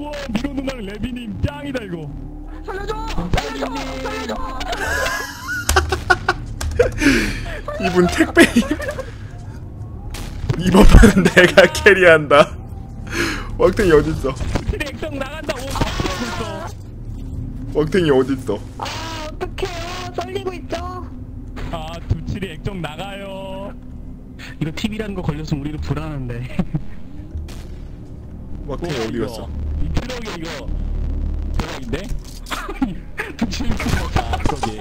우와 미로 누나랑 레비님 짱이다 이거 살려줘! 살려줘! 살려줘! 이분 택배 이번 판은 내가 캐리한다 왕탱이 어딨어 트랙성 나간다 오 벌써 왕탱이 어딨어 아, 어떡해요. 썰리고 있죠? 아 두칠이 액정 나가요 이거 TV라는 거 걸렸으면 우리도 불안한데. 왕탱이 우와, 어디 이거. 갔어 이 트럭이 이거 대박인데? 두칠이 아 거기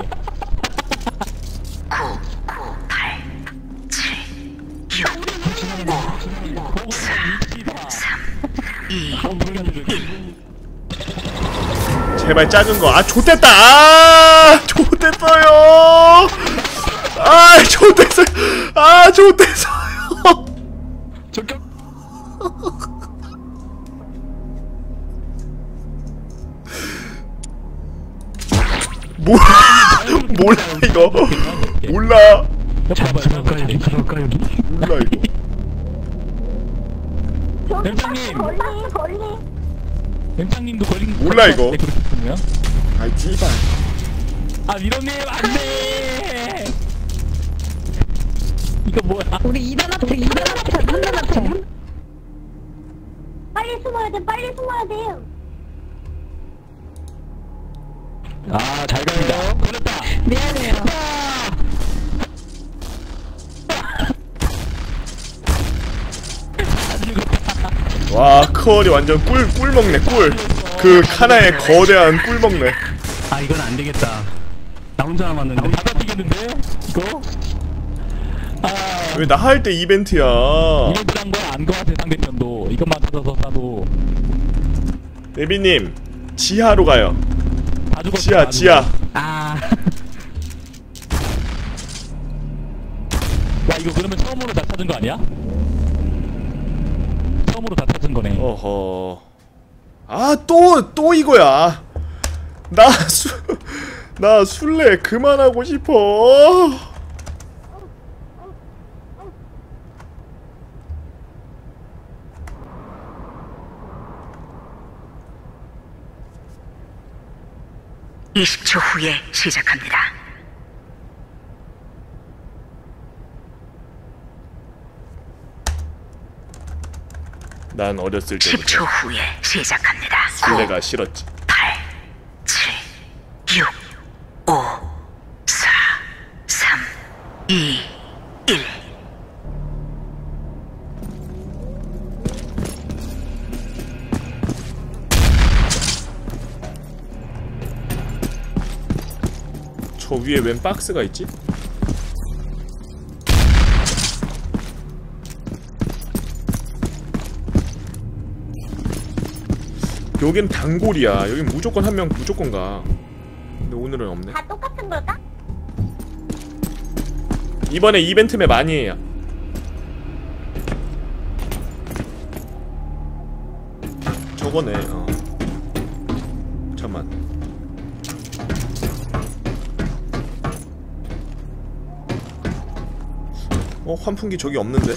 2, 제발 작은 거. 아, 좋댔다. 아, 좋댔어요. 아, 좋댔어요. 아, 좋댔어요. 몰라, 몰라 이거. 몰라, 들어갈까 여기 들어갈까 여기? 몰라 이거. 걸리. 엠장님도 걸린 몰라, 이거. 네, 그렇게 보면 아. 아 미로님 안돼 이거 뭐야 우리 2단 합체, 2단 합체, 3단 합체. 빨리 숨어야 돼, 빨리 숨어야 돼요. 와, 커리 완전 꿀, 꿀 먹네, 꿀. 그 카나의 거대한 꿀 먹네. 아 이건 안 되겠다. 나 혼자 남았는데. 다 잡히겠는데 이거 아 왜 나 할 때 이벤트야? 이벤트란 건안것 같아 상대편도 이것만 찾아서 싸도 네비님, 지하로 가요. 다 죽었어 지하, 다 지하. 아와 이거 그러면 처음으로 다 찾은 거 아니야? 거네 어허. 아, 또, 또 이거야. 나 수, 나 술래 그만하고 싶어. 이십 초 후에 시작합니다. 난 어렸을 십 때부터 초 후에 시작합니다. 술래가 싫었지. 8, 7, 6, 5, 4, 3, 2, 1. 저 위에 웬 박스가 있지? 여긴 단골이야. 여긴 무조건 한 명 무조건 가. 근데 오늘은 없네. 다 똑같은 걸까? 이번에 이벤트 맵 아니에요. 저거네. 어. 잠만. 어 환풍기 저기 없는데?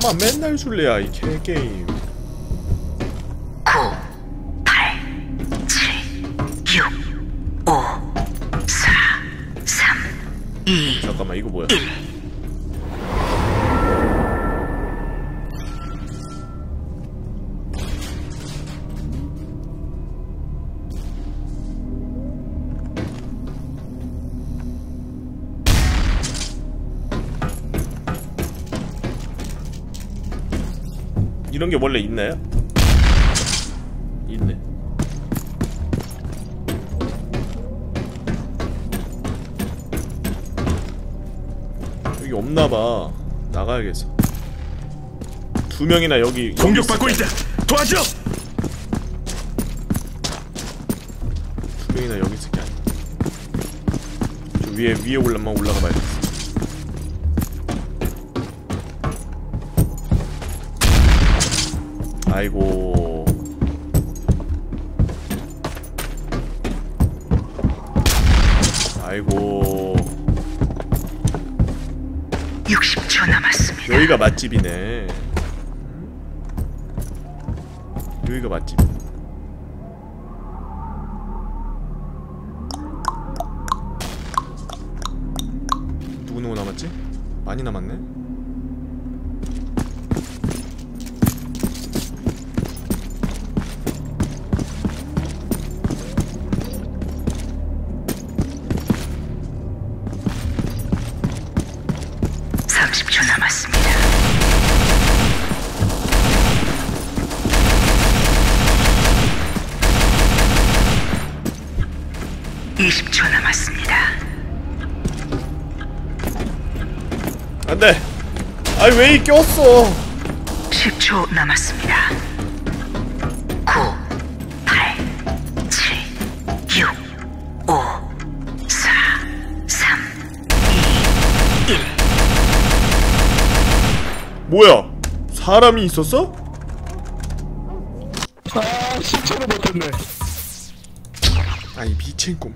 나만 맨날 술래야 이 개게임. 9, 8, 7, 6, 5, 4, 3, 2, 잠깐만 이거 뭐야 이런 게 원래 있나요? 있네 여기 없나봐 나가야겠어 두 명이나 여기 공격받고 있다. 도와줘. 두 명이나 여기 있을 게 아니야 저 위에 위에 올라만 올라가 봐야겠어 아이고. 아이고. 60초 남았습니다. 여기가 맛집이네. 여기가 맛집. 누구누구 남았지? 많이 남았네 삼십 초 남았습니다. 이십 초 남았습니다. 안돼 아이 왜 꼈어 10초 남았습니다. 뭐야? 사람이 있었어? 아 10초로 버텼네. 아이 미친 꿈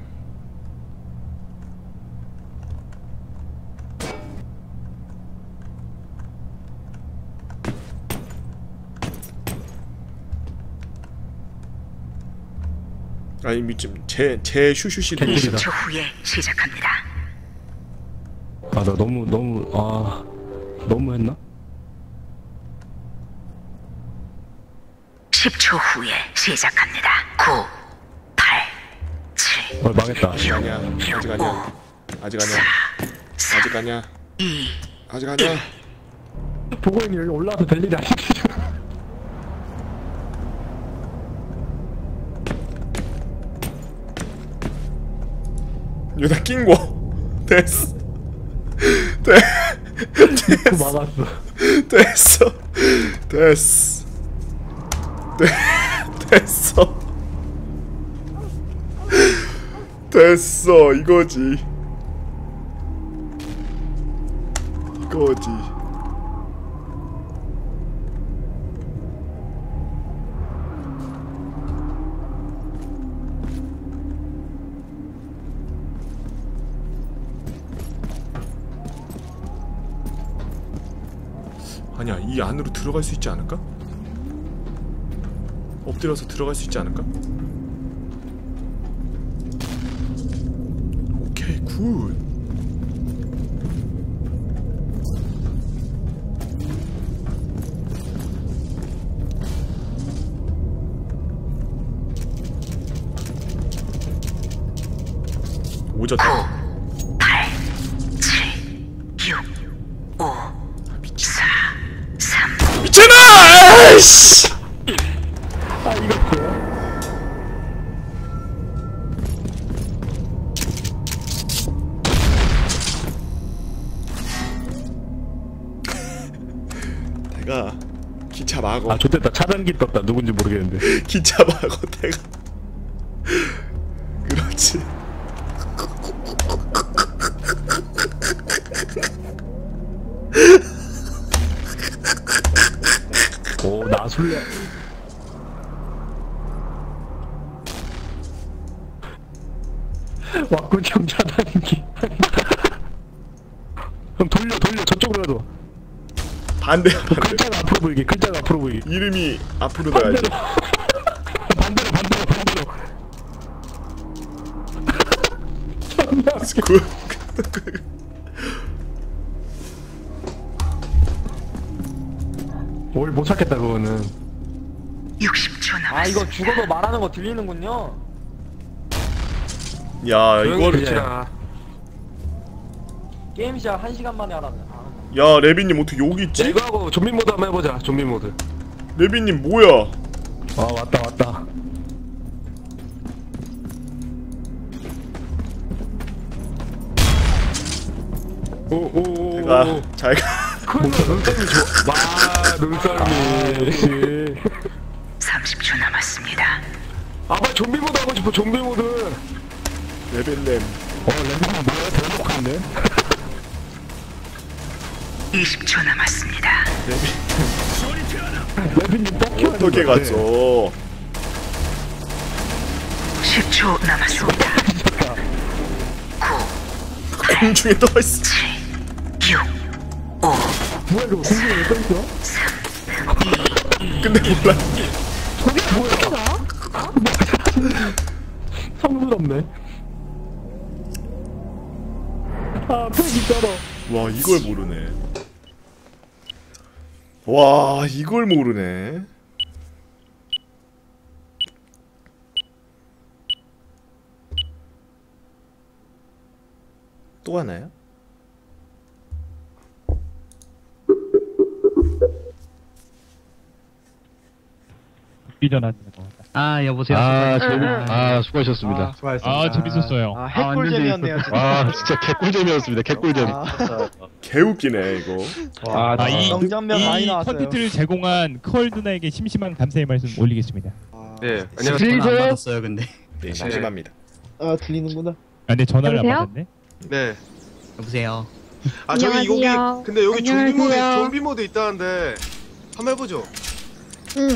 아니 미친 제제 슈슈시 누구 20초 후에 시작합니다. 아 나 너무 너무 아 너무 했나? 10초 후에 시작합니다. 9, 8, 7, 어 망했다. 아직 아니야. 아직 아니야. 아직 아니야. 4, 3, 아직 아니야. 2, 아직 아니야. 보고 있는 여기 올라와서 될 일이 아니지. 이거 다낀 거. 됐어. 돼그 됐어. 됐어. 돼 됐어. 됐어. 이거지. 이거지. 아니야 이 안으로 들어갈 수 있지 않을까? 엎드려서 들어갈 수 있지 않을까? 오케이 굿 오졌다 8, 7, 6, 5, 4, 3, 미쳤나! 아이씨! 내가 기차 마고. 아 좋됐다. 차단기 떴다. 누군지 모르겠는데. 기차 마고 내가. 그렇지. 오 나술래. 왁구청 차단기. 그럼 돌려 돌려. 저쪽으로 해도. 반대 반대 이름이 앞으로 나야지 반대로 반대로 반대로 존나 웃겨. 그뭘못 찾겠다 그거는 60초 남았습니다. 아 이거 죽어도 말하는 거 들리는군요. 야 이거를 게임 시작 1 시간 만에 하라면. 아, 야 레빈님 어떻게 여기 있지? 이거 하고 좀비 모드 한번 해보자 좀비 모드 레빈님 뭐야? 아 왔다 왔다. 오오오 내가 잘 가. 눈썰미 좋아. 와 눈썰미. 역시 30초 남았습니다. 아 빨리 좀비 모드 하고 싶어 좀비 모드. 레빈님 어 랜덤 뭐야? 대놓고 있네 20초 남았습니다. 레빈 레빈님 뻑큐 어떻게 갔어? 10초 남았습니다. 공중에 떠 있어. 6, 5, 뭐야 이거 공중에 왜 떠 있어? 근데 몰라. 성스럽네. 아 팩이 쩔어 와 이걸 모르네 와 이걸 모르네 또 하나요? 삐져나지는 거 아 여보세요. 아, 수고하셨- 재미, 아, 수고하셨습니다. 아 재밌었어요 아 핵꿀잼이었네요. 진짜. 아, 진짜 개꿀잼이었습니다. 개꿀잼. 개웃기네 이거 아, 아, 이, 많이 나왔어요. 컨텐츠를 제공한 컬 누나에게 심심한 감사의 말씀 올리겠습니다 네 전화 안 받았어요 근데. 네 심심합니다 아 들리는구나. 아 근데 전화를 안 여보세요? 받았네 네. 여보세요. 아 저기 여기 안녕하세요. 근데 여기 좀비 모드 안녕하세요. 좀비 모드 있다는데 한번 해보죠. 응.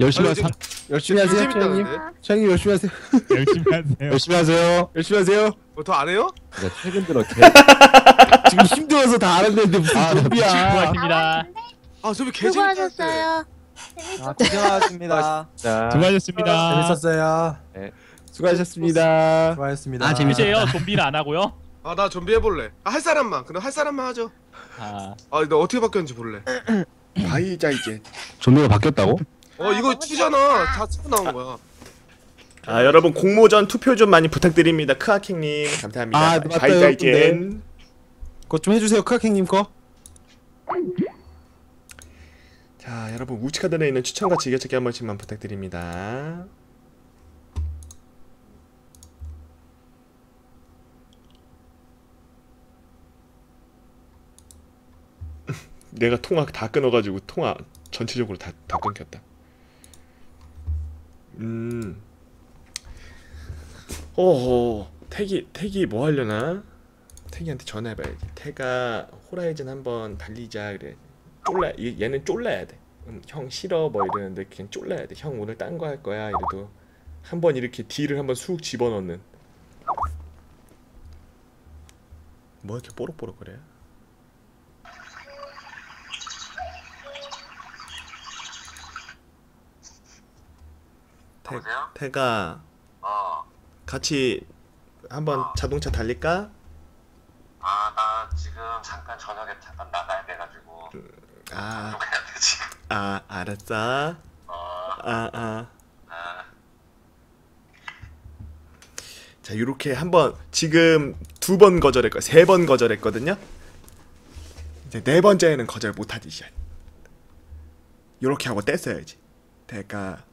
열심히 하세요. 열심히 하세요. 재밌다는데. 차장님 열심히 하세요. 열심히 하세요 열심히 하세요. 열심히 하세요. 뭐더안 해요? 나 최근 들어 개... 지금 힘들어서 다 알았는데 무슨 좀비야. 수고하셨습니다 아 저기 개. 수고하셨어요. 아 고생하셨습니다. 자, 수고하셨습니다 재밌었어요. 수고하셨습니다. 수고하셨습니다. 아. 이제요 좀비는 안 하고요 아 나 좀비 해볼래. 아, 할 사람만. 그럼 할 사람만 하죠. 아 아 나 어떻게 바뀌었는지 볼래. 바이자 이제 좀비가 바뀌었다고? 어 이거 투잖아. 다 쓰고 나온 거야. 아 여러분 공모전 투표 좀 많이 부탁드립니다 크아킹님 감사합니다 아, 맞다, 여러분들. 그거 좀 해주세요, 크아킹님 거. 자 여러분 우측하단에 있는 추천과 즐겨찾기 한 번씩만 부탁드립니다 내가 통화 다 끊어가지고 통화 전체적으로 다, 다 끊겼다 음 어허 태기 태기 뭐 하려나 태기한테 전화해봐야지 태가 호라이즌 한번 달리자 그래 쫄라 얘- 얘는 쫄라야 돼. 음, 형 싫어 뭐 이러는데 그냥 쫄라야 돼. 형 오늘 딴 거 할 거야 이래도 한 번 이렇게 딜을 한번 쑥 집어넣는. 뭐 이렇게 뽀록뽀록 그래? 태, 태가 같이 한번 자동차 달릴까? 아, 나 지금 잠깐 저녁에 잠깐 나가야 돼가지고 아, 좀 가야 돼 지금. 아 알았어. 어, 아, 아. 아, 자, 이렇게 한번 지금 두 번 거절했고 세 번 거절했거든요. 이제 네 번째에는 거절 못 하지 씨. 요렇게 하고 뗐어야지. 대가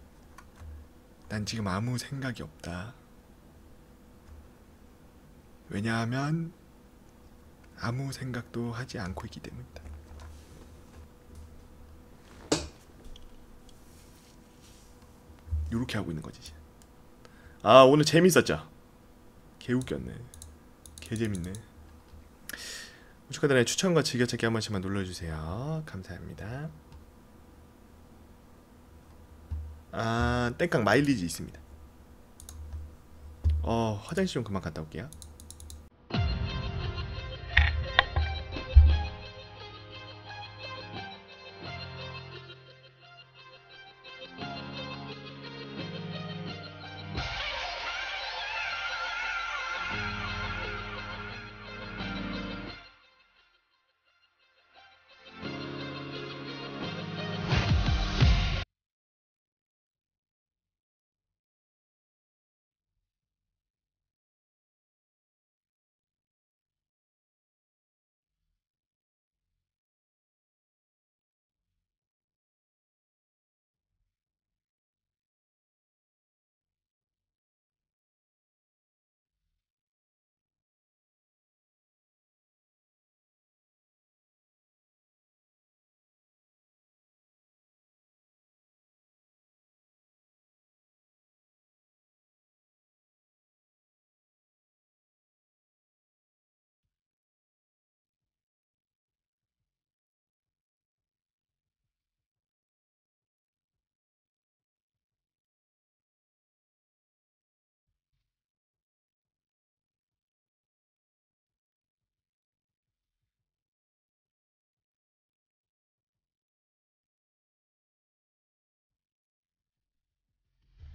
난 지금 아무 생각이 없다. 왜냐하면 아무 생각도 하지 않고 있기 때문이다. 요렇게 하고 있는 거지. 아, 오늘 재밌었죠? 개 웃겼네. 개 재밌네. 우측하단에 추천과 즐겨찾기 한 번씩만 눌러주세요. 감사합니다. 아, 땡깡 마일리지 있습니다. 어, 화장실 좀 그만 갔다 올게요.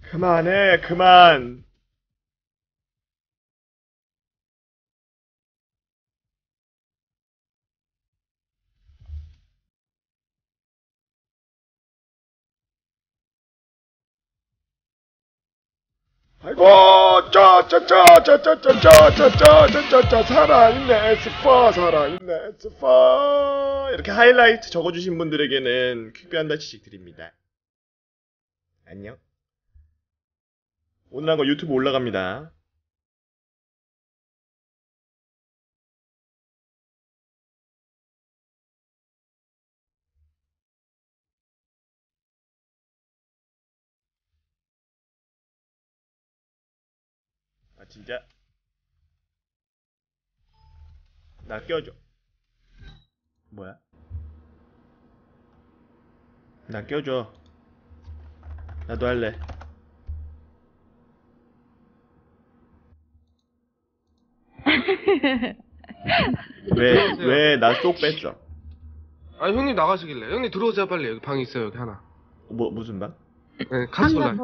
그만해 그만 아이고 짜 짜 짜 짜 짜 짜 짜 짜 짜 짜 짜 살아있네 스파 살아있네 스파 이렇게 하이라이트 적어주신 분들에게는 퀵비 한 달치씩 드립니다 안녕 오늘 한 거 유튜브 올라갑니다. 아 진짜? 나 껴줘. 뭐야? 나 껴줘. 나도 할래 왜 왜 나 쏙 뺐어 아 형님 나가시길래 형님 들어오세요 빨리 여기 방 있어요 여기 하나 뭐 무슨 방? 네 카스올라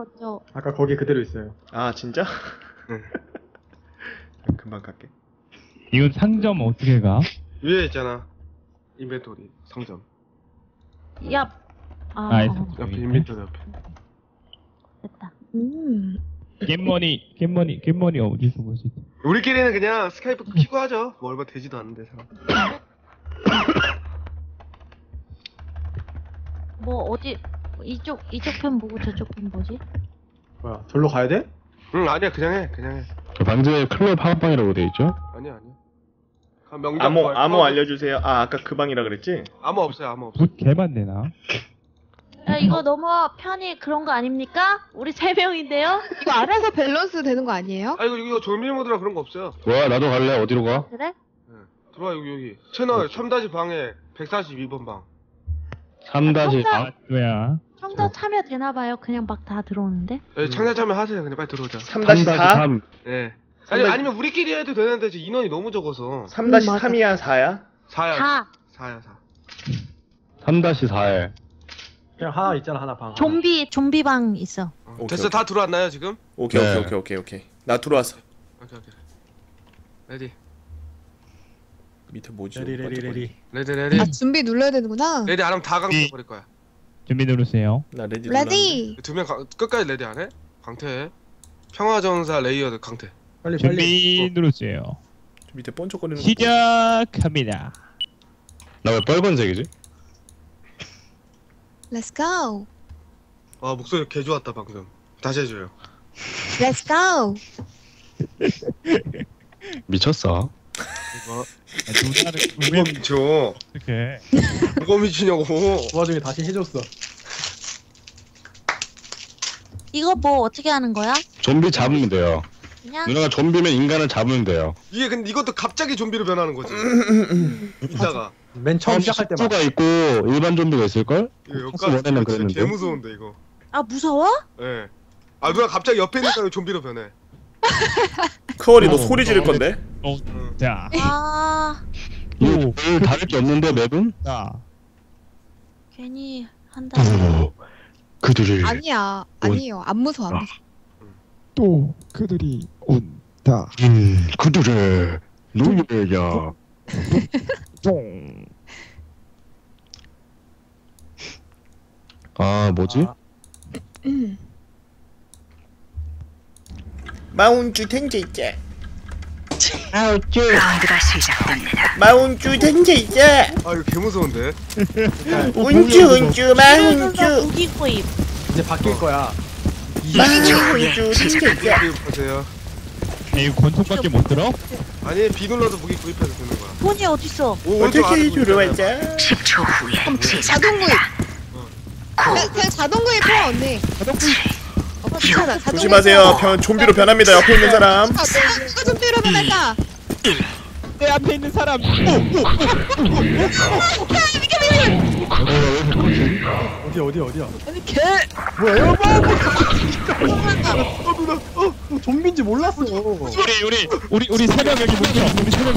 아까 거기 그대로 있어요. 아 진짜? 응. 금방 갈게 이거 상점 어떻게 가? 위에 있잖아 inventory 상점 야. 아, 아, 옆에 inventory 옆에 됐다. 음. 겜머니, 겜머니, 겜머니 어디서 보지? 우리끼리는 그냥 Skype 키고 하죠 뭐 얼마 되지도 않는데 사람 뭐 어디 이쪽 이쪽 편 보고 저쪽 편 보지? 뭐야? 절로 가야 돼? 응 아니야 그냥 해 그냥 해 방제 클럽 하방이라고 돼 있죠? 아니야 아니야 가- 명작 암호 어, 알려주세요 아 아까 그 방이라 그랬지? 암호 없어요 암호 없어 붓 개만 내나? 야 이거 너무 편히 그런 거 아닙니까? 우리 세 명인데요? 이거 알아서 밸런스 되는 거 아니에요? 아 이거 이거 조밀 모드라 그런 거 없어요 와 나도 갈래 어디로 가? 그래? 들어와 여기 여기 채널 3다시 방에 142번 방 3다시 아, 뭐야? 청자 참여 되나 봐요. 그냥 막 다 들어오는데. 예, 창자 참여 하세요 그냥 빨리 들어오자 3-4? 예 아니 아니면 우리끼리 해도 되는데 지금 인원이 너무 적어서 3-3이야 4야? 4야 다 4야 4 3다시 4에 그냥 하나 있잖아 하나 방. 좀비 좀비 방 있어. 오케이, 됐어 오케이. 다 들어왔나요 지금? 오케이 네. 오케이 오케이 오케이 오케이 나 들어왔어 오케이 오케이 ready 밑에 뭐지? ready ready ready. ready ready 아 준비 눌러야 되는구나. ready 안 하면 다 강퇴 버릴 거야 준비 누르세요. 나 ready ready. 두 명 끝까지 ready 안 해? 강퇴 평화전사 레이어드 강퇴 빨리 빨리. 준비 누르세요. 밑에 번쩍거리는 거 시작합니다. 나 왜 빨간색이지? Let's go. 아 목소리 개 좋았다 방금. 다시 해줘요. Let's go. 미쳤어. 이거. 누나를 누가 미쳐. 어떻게? 누가 미치냐고. 그 와중에 다시 해줬어. 이거 뭐 어떻게 하는 거야? 좀비 잡으면 돼요. 그냥 누나가 좀비면 인간을 잡으면 돼요. 이게 근데 이것도 갑자기 좀비로 변하는 거지. 이따가 맨 처음 시작할 때만. 수가 있고 일반 좀비가 있을걸? 이거 원에는 진짜 그랬는데. 개 무서운데 이거 아 무서워? 예. 아 누나 갑자기 옆에 있니까 좀비로 변해 크월이 너 어, 소리 지를 건데? 어, 자, 아 이거 별 다를 게 없는데 맵은? 자, 괜히 한다. 그들을 아니야. 아니에요. 안 무서워. 안 무서워. 또 그들이 온다. 음, 그들을 누구야 똥. 아 뭐지? 음. 마운주 텐제 있자 라운드가 시작됩니다. 마운주 텐제 있자 아 이거 개 무서운데 운주 운주 마운주 무기 구입. 이제 바뀔 거야. 마운주 텐제 있자 구입하세요 이거 권총밖에 못 들어? 아니 비 눌러서 무기 구입해서 되는 거야 돈이 어딨어? 오, 오른쪽 아래 어떻게 보이잖아. 들어왔자 10초 후에 자동 구입. 그냥, 그냥 자동 구입해 언니. 어, 괜찮아. 자동 조심하세요 변, 좀비로 변합니다 옆에 있는 사람 구입. 아, 누가 좀 때려보낼까? 내 앞에 있는 사람. 어디야 어디야 어디야 아니 개 뭐야 이거 뭐야 어 누나 어 좀비인지 몰랐어 우리 우리 우리 우리 세명 여기 문이 우리 세명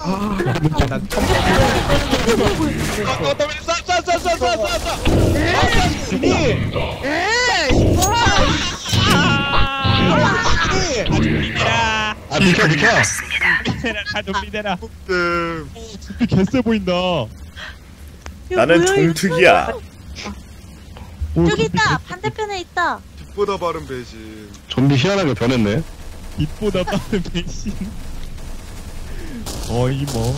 아난 아, 비켜, 비켜! 다 놈비 대라. 개쎄 보인다. 나는 종특이야. 저기 있다. 반대편에 있다. 빛보다 바른 배신. 좀비 희한하게 변했네 빛보다 빠른 배신 어이 뭐와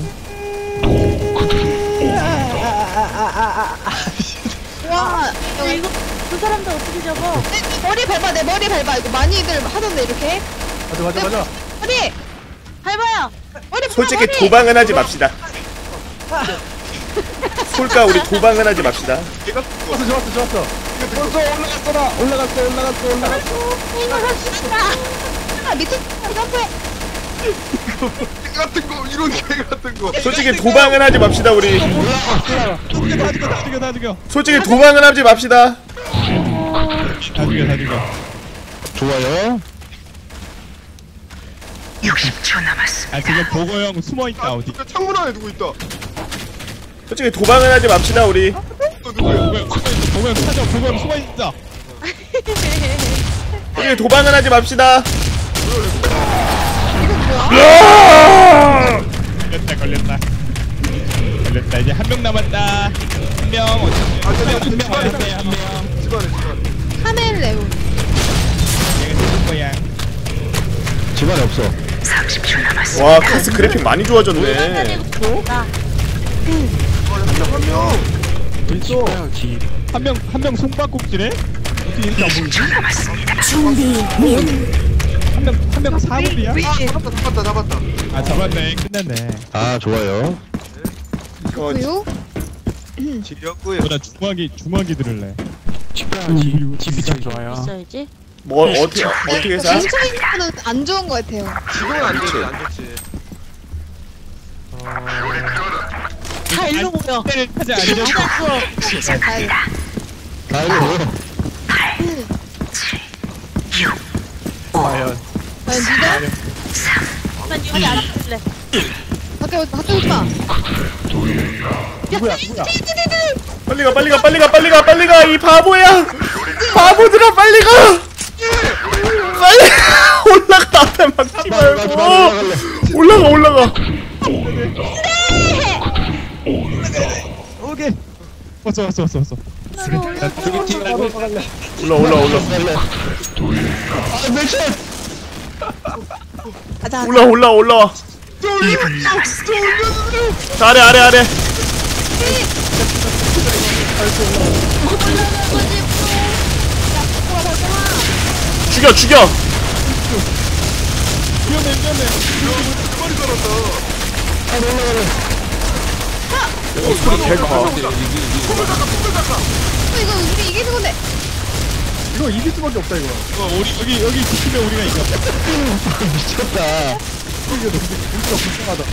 야, 이거 그 사람들 어떻게 잡아? 내 머리 밟아 내 머리 밟아 이거 많이들 하던데 이렇게 맞아 맞아 맞아 머리 밟아요. 머리 밟아, 솔직히 머리. 도방은 하지 맙시다. 솔까 우리 도방은 하지 맙시다. 좋았어 좋았어 좋았어 올라갔어 올라갔어 올라갔어 올라갔어 이거 삽시다. 아, 밑에 점프해 개 같은 거 이런 개 같은 거. 솔직히 도방은 하지 맙시다 우리. 다 죽여 다 죽여 다 죽여 다 죽여 솔직히 도방은 하지 맙시다. 다 죽여 다 죽여 좋아요 60초 남았습니다. 아 지금 보고 형 숨어 있다 어디 야, 창문 안에 누구 있다. 솔직히 도방은 하지 맙시다 우리. 찾아 솔직히 도방은 하지 맙시다. 걸렸다 걸렸다 걸렸다 이제 한 명 남았다 한명 한명 한명 집안에 집안에. 카멜레온 내가 죽을 거야 집안에 없어 30초 남았습니다. 와 카스 그래픽 많이 좋아졌네. 나 한 명. 있어 한명 한 명 손바꼭질해? 어떻게 이렇게 안 보이지? 10초 남았습니다. 한명 한명 사업이야? 아 잡았다 잡았다 잡았다. 아 잡았네 끝났네 아 좋아요 이거 우유 지렸고요. 나 중화기 중화기 들을래 집이 참 좋아요 있어야지. 뭐 어떻게 어떻게 사? 있는 거는 안 좋은 거 같아요 지금은 안 좋지 안 좋지. 다 일로 모여. 때를. 시작합니다. 다 이거 뭐야 과연 니가 난 여기 안 할래. 밖에 오- 밖에 오지마 누구야 누구야 빨리 가 빨리 가 빨리 가 빨리 가 빨리 가 이 바보야. 바보들아 빨리 가. 빨리 올라가 앞에 막지 말고 올라갈래 올라가 올라가. 왔어 왔어 왔어 왔어 나 저기 팀 올라 올라 올라. 아 가자. 올라 올라 올라. 2분 남았습니다. 아래 아래 아래. 죽여 죽여. 위험해 위험해. 어, 소리 개가. 어, 이거 우리 이기는 건데 이거 이길 수밖에 없다 이거 어, 우리 여기 여기 지키면 우리가 이겨 미쳤다 이게 너무 우리가 불쌍하다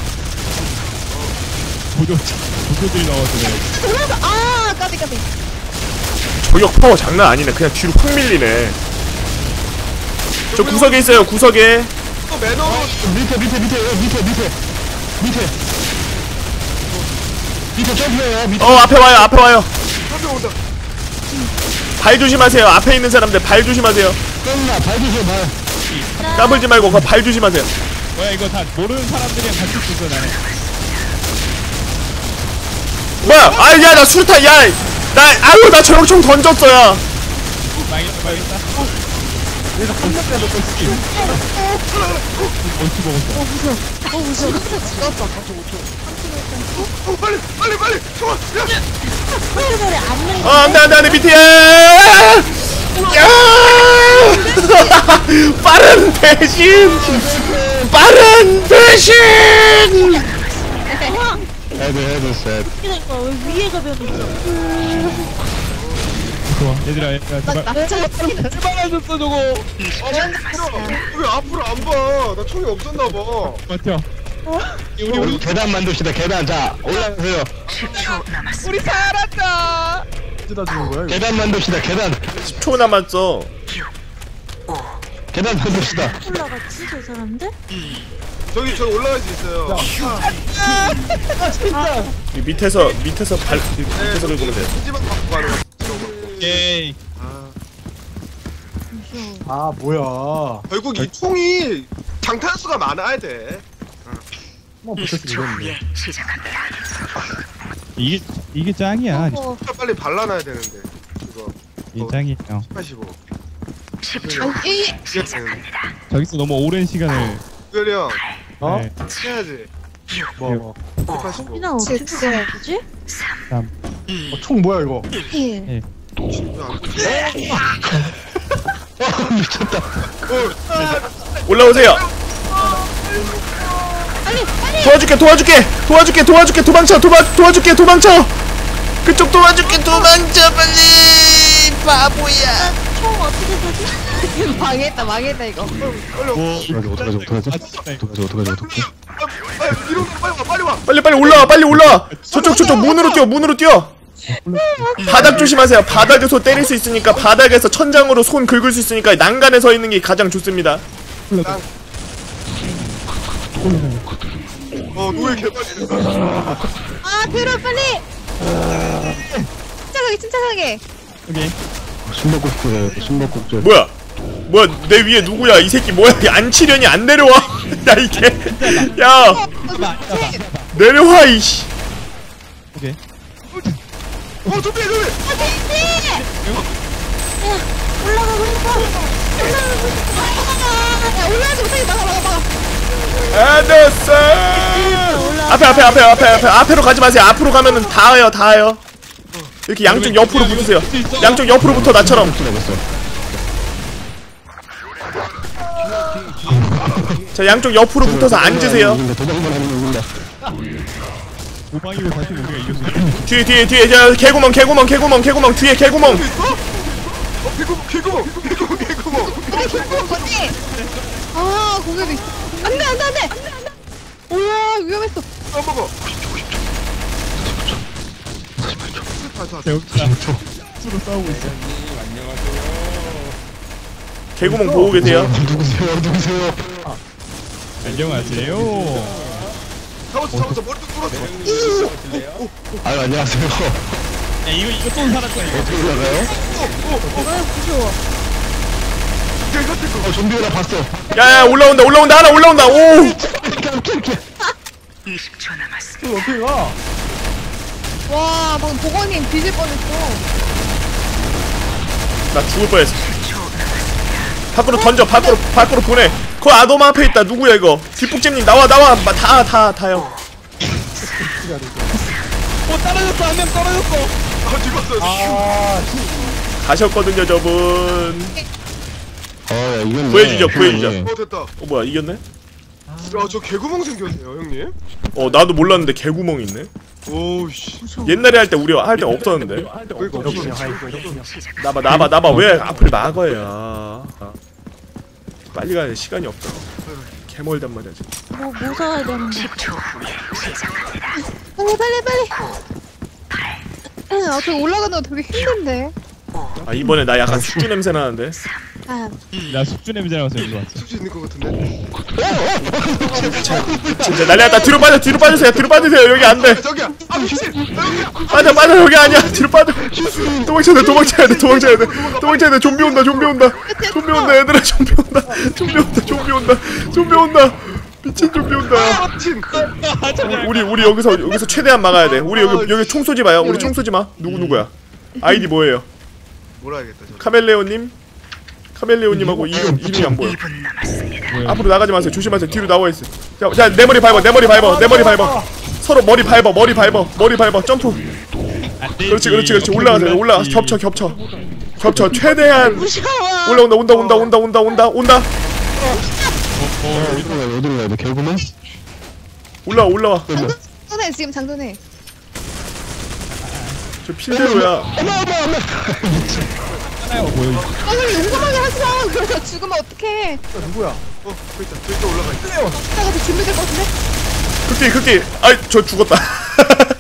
보조 보조들이 나와서 그래 돌아서 아 까비 까비 저격 파워 장난 아니네. 그냥 뒤로 확 밀리네. 저 구석에 있어요. 구석에. 또 매너로 밑에 밑에 밑에 밑에 밑에 밑에 밑에 점프해요 밑에 어 앞에 와요. 앞에 와요. 한명 온다. 발 조심하세요. 앞에 있는 사람들 발 조심하세요. 땡나 밟으세요 발 까불지 말고 그발 조심하세요. 뭐야 이거 다 모르는 사람들이랑 같이 죽어 나는 뭐야? 아야 나 수류탄 야. 나 아유 나 저격총 던졌어 야. 망했다 망했다 내가 한 명이라도 또 스킬 어떻게 먹었어 어 무서워 죽었어 어 빨리 빨리 빨리. 좋아. 야. 소리 안 들리. 어 안돼 안 돼 안 돼 밑에 야. 야! 빠른 배신. 빠른 배신. 헤드 헤드 셋왜 위에가 변했어? 좋아. 얘들아 얘들아 제발. 낙찰 제발 해줬어 저거? 왜 앞으로 안 봐? 나 총이 없었나 봐. 버텨. 우리 우리 계단 만듭시다 계단. 자 올라가세요. 10초 남았습니다. 우리 살았다 어디다 주는 거야 계단 만듭시다 계단. 10초 남았어. 계단 만듭시다. 올라갔지 저 사람들? 저기 저 올라갈 수 있어요. 이 밑에서 밑에서 발 밑에서 긁으면 돼. 집안 갖고 가는 거. 오케이 아. 아 뭐야 결국 이 총이 장탄수가 많아야 돼. 이겼는데 후에 시작한다. 이게 이게 짱이야. 어, 빨리 발라놔야 되는데. 이거 이게 짱이에요. 85. 10초 아니 이 시작합니다. 저기서 너무 오랜 시간을 형 어? 네. 해야지. 뭐, 뭐. 85. 우리는 어떻게 칠칠. 살아야지? 어, 총 뭐야 이거 힐. 올라오세요. 도와줄게 도와줄게 도와줄게 도와줄게 도망쳐 도망 도와줄게 도망쳐 그쪽 도와줄게 도망쳐 빨리 바보야 총 어떻게 되지? 망했다 망했다 이거. 어떡하지 어떡하지 어떡하지 아. 어떡하지 어떡하지 어떡하지 빨리 빨리 와 빨리 와. 빨리 빨리 올라와 빨리 올라와 저쪽 저쪽 문으로 뛰어 문으로 뛰어 바닥 조심하세요 바닥에서 때릴 수 있으니까 바닥에서 천장으로 손 긁을 수 있으니까 난간에 서 있는 게 가장 좋습니다 어 노예 개발. 아 들어 빨리. 침착하게 침착하게. 오케이. 숨바꼭질 숨바꼭질 뭐야 뭐야 내 위에 누구야 이 새끼 뭐야 이 안치련이 안 내려와 야 이게 야. 내려와 이씨. 어 좀비 좀비. 올라가 올라가. 올라가. 야 올라가지 못하게 막아 막아 막아. 앞에 앞에 앞에 앞에 앞에 앞으로 가지 마세요 앞으로 가면은 닿아요 닿아요 이렇게 양쪽 옆으로 붙으세요 양쪽 옆으로 붙어 나처럼 자 양쪽 옆으로 붙어서 앉으세요 도망이고 다시 우리가 이겼어. 뒤에 뒤에 뒤에 자 개구멍 개구멍 개구멍 개구멍 뒤에 개구멍 어 개구멍 개구멍 개구멍 개구멍. 아니 개구멍 거지. 아 고개도 있어. 안돼 안돼 안돼. 우와 위험했어. 안 먹어. 자, 자, 자. 배우자. 서로 싸우고 있어. 개구멍 보고 계세요 누구세요 누구세요 안녕하세요. 잡았어 잡았어 머리 좀 뚫었어. 아유 안녕하세요 야 이거 이거 또 살았다 이거. 어떻게 올라가요? 이거 이거 이거. 어 좀비가 나 봤어 야야 올라온다 올라온다 하나 올라온다 오나 20초 남았습니다. 어떻게 가? 와 방금 보건님 뒤질 뻔했어. 죽을 뻔했어 밖으로 던져 밖으로 밖으로 보내 그 아도마 앞에 있다. 누구야 이거? 뒷북잼님 나와 나와. 다 다 다요 어 떨어졌어. 한 명 떨어졌어. 아 죽었어. 아 가셨거든요 저분. 어야 이겼네. 구해주죠, 구해주죠. 어 됐다. 어 뭐야 이겼네? 야저 개구멍 생겼네요 형님. 어 나도 몰랐는데 개구멍 있네. 오우씨. 옛날에 할 때 우리 할 때 없었는데. 그러니까. 나봐 나봐 나봐. 왜 앞을 막아야 빨리 가야 돼 시간이 없어 개멀단 말이야 지금 뭐, 뭐 사야 되는데? 10초 후에 시작합니다. 빨리 빨리 빨리. 아, 저 올라가는 거 되게 힘든데. 아 이번에 나 약간 숙주 냄새 나는데 아, 나 숙주 냄새 나서 일로 왔어. 숙주 있는 것 같은데. 진짜 난리 났다 뒤로 빠져 뒤로 빠지세요 뒤로 빠지세요. 여기 안 돼. 저기야. 아 미친. 아. 빠져 빠져 여기 아니야. 뒤로 빠져. 도망쳐야 돼 도망쳐야 돼 도망쳐야 돼. 도망쳐야 돼. 좀비 온다 좀비 온다. 좀비 온다 얘들아 좀비 온다. 좀비 온다 좀비 온다. 좀비 온다. 미친 좀비 온다. 미친. 우리 우리 여기서 여기서 최대한 막아야 돼. 우리 여기 여기 총 쏘지 마요. 우리 총 쏘지 마. 누구 누구야? 아이디 뭐예요? 뭐라 해야겠다 저. 카멜레오님 카멜레오님하고 이름 이름이 안 보여. 2분 남았습니다. 앞으로 나가지 마세요. 조심하세요. 뒤로 나와 있어 자내 머리 밟아 내 머리 밟아 내 머리 밟아. 서로 머리 밟아 머리 밟아 머리 밟아. 점프. 그렇지 그렇지 그렇지. 올라가세요. 올라가 겹쳐 겹쳐. 겹쳐. 최대한 무서워. 올라온다 온다 온다 온다 온다 온다 온다. 야, 어디로 가야 어디로 가야 돼 개구멍? 올라와 올라와. 장전해 지금 장전해. 저 필대로야 하나요 보여. 아, 그럼 용감하게 하지 마. 그래서 죽으면 어떡해. 누구야? 어 저기 있다. 저기 또 올라가 있다. 나가 더 준비될 것 같은데? 극딜 극딜 아이 저 죽었다